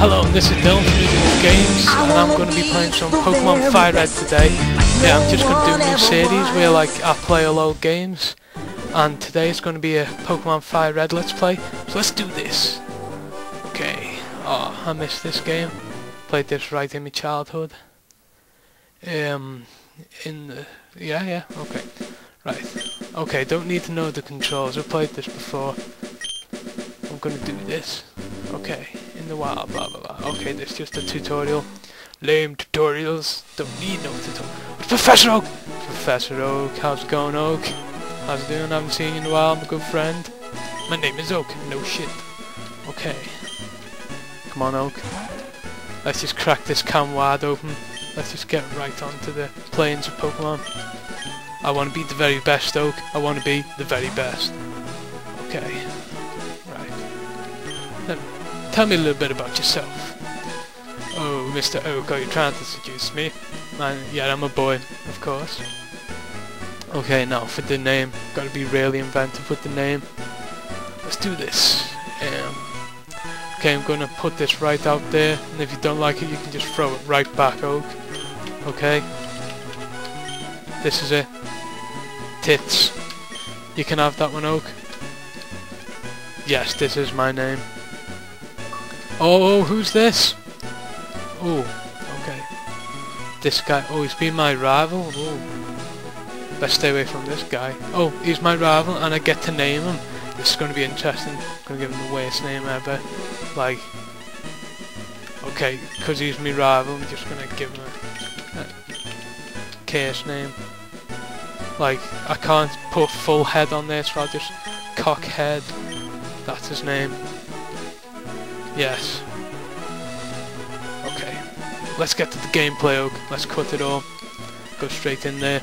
Hello, this is Dylan from New Games, and I'm going to be playing some Pokemon Fire Red today. Yeah, I'm just going to do a new series where like I play a lot of games, and today is going to be a Pokemon Fire Red Let's Play. So let's do this. Okay. Oh, I missed this game. Played this right in my childhood. Um, in the yeah, yeah. Okay, right. Okay, don't need to know the controls. I've played this before. I'm gonna do this. Okay, the wild, blah blah blah. Okay, this is just a tutorial. Lame tutorials. Don't need no tutorial. Professor Oak! Professor Oak, how's it going, Oak? How's it doing? I haven't seen you in a while, my good friend. My name is Oak. No shit. Okay. Come on, Oak. Let's just crack this cam wide open. Let's just get right onto the plains of Pokemon. I want to be the very best, Oak. I want to be the very best. Okay. Right. Tell me a little bit about yourself. Oh, Mr. Oak, are you trying to seduce me? Man, yeah, I'm a boy, of course. Okay, now for the name. Gotta be really inventive with the name. Let's do this. Um, okay, I'm gonna put this right out there, and if you don't like it, you can just throw it right back, Oak. Okay? This is it. Tits. You can have that one, Oak. Yes, this is my name. Oh, oh, who's this? Oh, okay. This guy. Oh, he's been my rival. Oh. Best stay away from this guy. Oh, he's my rival and I get to name him. This is going to be interesting. I'm going to give him the worst name ever. Like, okay, because he's my rival, I'm just going to give him a, a case name. Like, I can't put full head on this, so I'll just cockhead. That's his name. Yes. Okay. Let's get to the gameplay, Oak. Let's cut it all. Go straight in there.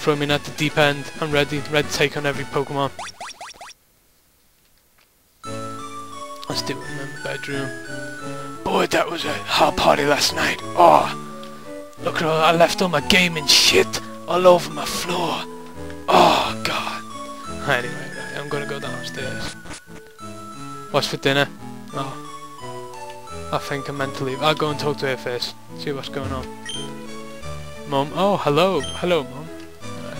Throw me in at the deep end. I'm ready. Red take on every Pokemon. Do it in the bedroom. Boy, that was a hard party last night. Oh, look at all, I left all my gaming shit all over my floor. Oh, God. Anyway, right, I'm gonna go downstairs. What's for dinner? Oh. I think I'm meant to leave. I'll go and talk to her first. See what's going on. Mum. Oh, hello. Hello, Mum. Uh,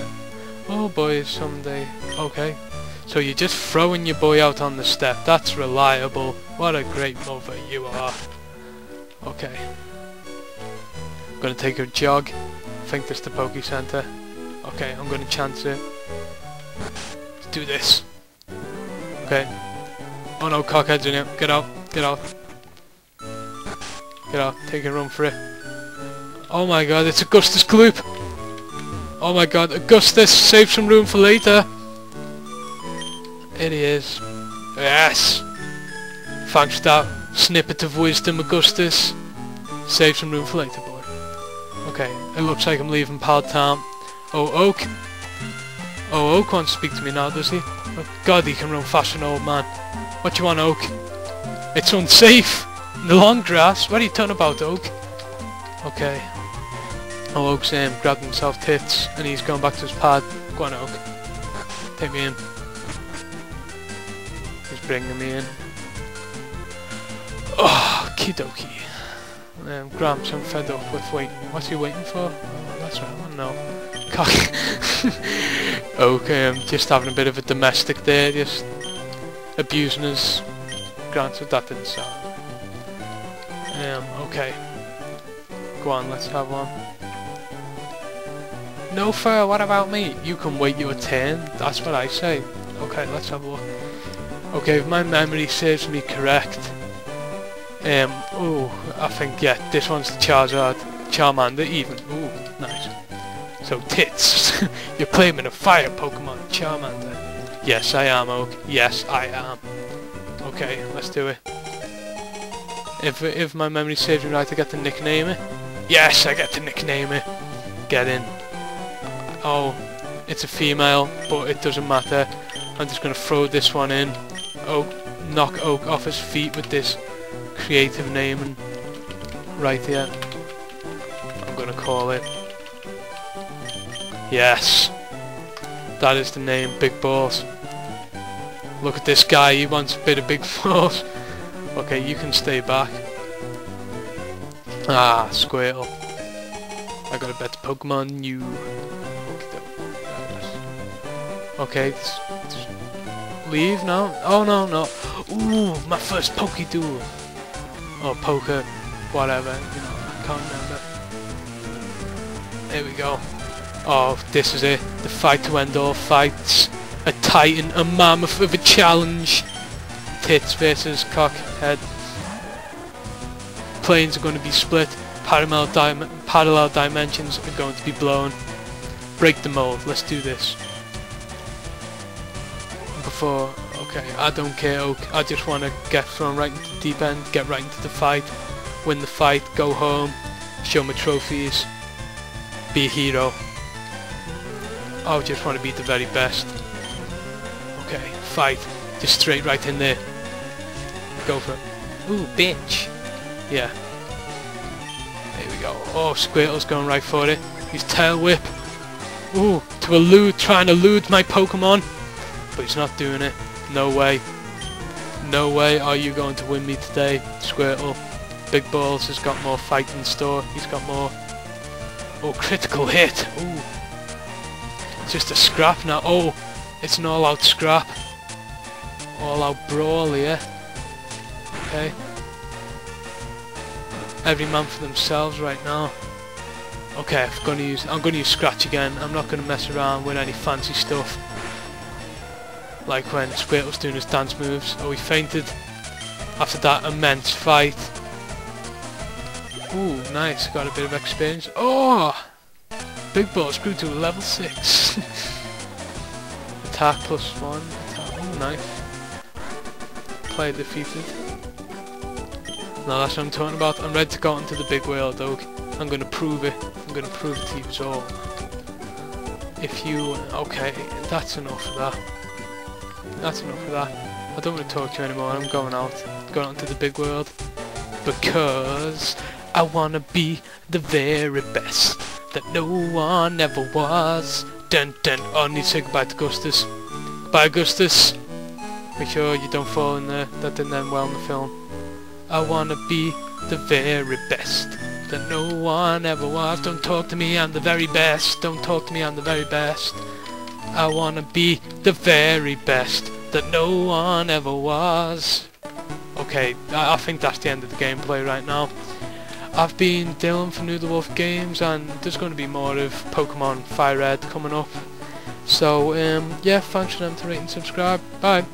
oh, boy, someday. Okay. So you're just throwing your boy out on the step. That's reliable. What a great mother you are. Okay. I'm gonna take a jog. I think this is the Poke Center. Okay, I'm gonna chance it. Let's do this. Okay. Oh no, cockhead's in here. Get out. Get out. Get out. Take a run for it. Oh my god, it's Augustus Gloop! Oh my god, Augustus, save some room for later! It is. Yes! Thanks for that snippet of wisdom, Augustus. Save some room for later, boy. Okay, it looks like I'm leaving Pallet Town. Oh, Oak. Oh, Oak wants to speak to me now, does he? Oh, God, he can run faster than old man. What you want, Oak? It's unsafe! The long grass? What are you talking about, Oak? Okay. Oh, Oak's um, grabbed himself tits, and he's going back to his pad. Go on, Oak. Take me in. He's bringing me in. Oh, kidoki. Um, Gramps, I'm fed up with waiting. What's he waiting for? Oh, that's right, I want to know. Cock. okay, I'm just having a bit of a domestic there, just abusing his Granted, that didn't sound. Um, okay. Go on, let's have one. No fair, what about me? You can wait your turn, that's what I say. Okay, let's have a look. Okay, if my memory serves me correct, um, oh, I think, yeah, this one's the Charizard, Charmander even. Ooh, nice. So, tits. You're claiming a fire Pokemon, Charmander. Yes, I am, Oak. Yes, I am. Okay, let's do it. If if my memory serves me right, I get to nickname it. Yes, I get to nickname it. Get in. Oh, it's a female, but it doesn't matter. I'm just going to throw this one in. Oak, knock Oak off his feet with this creative name and right here. I'm going to call it. Yes. That is the name, Big Balls. Look at this guy, he wants a bit of big balls. Okay, you can stay back. Ah, Squirtle. I got a better Pokemon you. Okay, just, just leave now. Oh no, no. Ooh, my first Pokéduel. Or Poker, whatever. You know, I can't remember. There we go. Oh, this is it. The fight to end all fights. A titan, a mammoth of a challenge. Tits versus cockhead planes are going to be split, parallel, dim parallel dimensions are going to be blown. Break the mold, let's do this. Before, okay, I don't care, okay, I just want to get thrown right into the deep end, get right into the fight, win the fight, go home, show my trophies, be a hero. I just want to be the very best. Okay, fight, just straight right in there. Go for it. Ooh, bitch. Yeah. There we go. Oh, Squirtle's going right for it. His tail whip. Ooh, to elude, trying to elude my Pokemon. But he's not doing it. No way. No way are you going to win me today, Squirtle. Big Balls has got more fight in store. He's got more... Oh, critical hit. Ooh. Just a scrap now. Oh, it's an all-out scrap. All-out brawl here. Okay every man for themselves right now. Okay, I'm gonna use I'm gonna use scratch again. I'm not gonna mess around with any fancy stuff. Like when Squirt was doing his dance moves. Oh he fainted. After that immense fight. Ooh, nice, got a bit of experience. Oh Big Boss grew to level six. Attack plus one. Attack. Nice. Player defeated. Now that's what I'm talking about. I'm ready to go into the big world, dog. I'm gonna prove it. I'm gonna prove it to you all. If you... Okay, that's enough of that. That's enough of that. I don't want to talk to you anymore. I'm going out. Going out into the big world. Because I wanna be the very best that no one ever was. Dun dun. Oh, I need to say goodbye to Augustus. Bye, Augustus. Make sure you don't fall in there. That didn't end well in the film. I wanna be the very best that no one ever was. Don't talk to me, I'm the very best. Don't talk to me, I'm the very best. I wanna be the very best that no one ever was. Okay, I, I think that's the end of the gameplay right now. I've been Dylan from Noodle Wolf Games and there's going to be more of Pokemon Fire Red coming up. So, um, yeah, thanks for them to rate and subscribe. Bye.